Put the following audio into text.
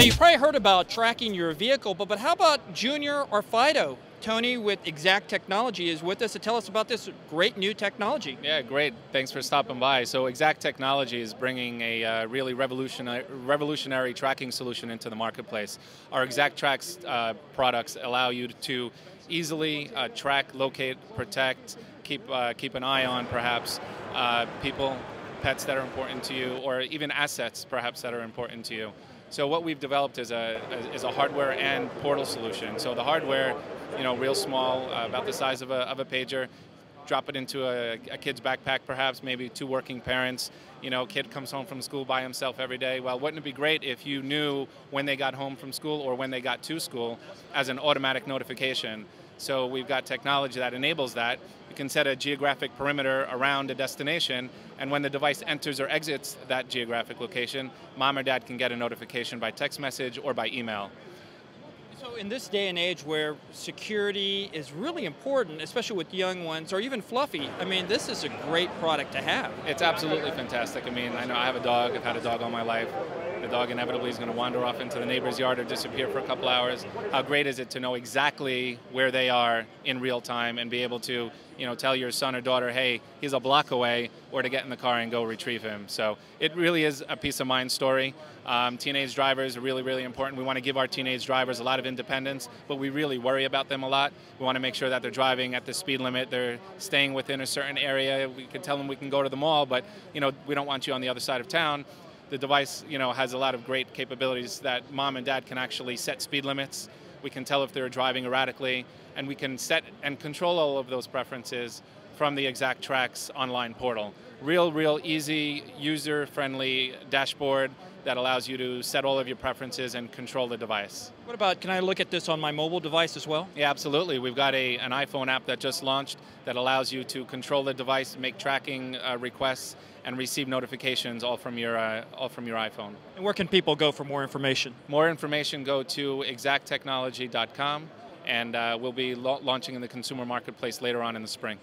you probably heard about tracking your vehicle, but, but how about Junior or Fido? Tony with Xact Technology is with us to tell us about this great new technology. Yeah, great. Thanks for stopping by. So Xact Technology is bringing a uh, really revolutionary, revolutionary tracking solution into the marketplace. Our Xact Tracks uh, products allow you to easily uh, track, locate, protect, keep, uh, keep an eye on perhaps uh, people, pets that are important to you, or even assets perhaps that are important to you. So what we've developed is a, is a hardware and portal solution. So the hardware, you know, real small, uh, about the size of a, of a pager, drop it into a, a, kid's backpack perhaps, maybe two working parents. You know, kid comes home from school by himself every day. Well, wouldn't it be great if you knew when they got home from school or when they got to school as an automatic notification? So we've got technology that enables that. You can set a geographic perimeter around a destination, and when the device enters or exits that geographic location, mom or dad can get a notification by text message or by email. So in this day and age where security is really important, especially with young ones or even fluffy, I mean, this is a great product to have. It's absolutely fantastic. I mean, I know I have a dog. I've had a dog all my life the dog inevitably is going to wander off into the neighbor's yard or disappear for a couple hours. How great is it to know exactly where they are in real time and be able to, you know, tell your son or daughter, hey, he's a block away, or to get in the car and go retrieve him. So it really is a peace of mind story. Um, teenage drivers are really, really important. We want to give our teenage drivers a lot of independence, but we really worry about them a lot. We want to make sure that they're driving at the speed limit, they're staying within a certain area. We can tell them we can go to the mall, but you know, we don't want you on the other side of town the device you know has a lot of great capabilities that mom and dad can actually set speed limits. We can tell if they're driving erratically, and we can set and control all of those preferences from the Xact Tracks online portal. Real, real easy, user-friendly dashboard that allows you to set all of your preferences and control the device. What about, can I look at this on my mobile device as well? Yeah, absolutely. We've got a, an iPhone app that just launched that allows you to control the device, make tracking uh, requests, and receive notifications all from your uh, all from your iPhone. And where can people go for more information? More information, go to xacttechnology.com, and uh, we'll be launching in the consumer marketplace later on in the spring.